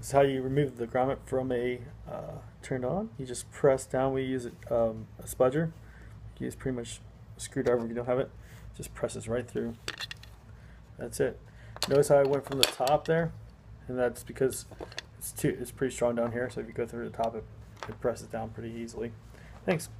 This is how you remove the grommet from a uh, turned on. You just press down. We use um, a spudger. You use pretty much a screwdriver if you don't have it. Just presses right through. That's it. Notice how I went from the top there, and that's because it's too it's pretty strong down here. So if you go through the top, it, it presses down pretty easily. Thanks.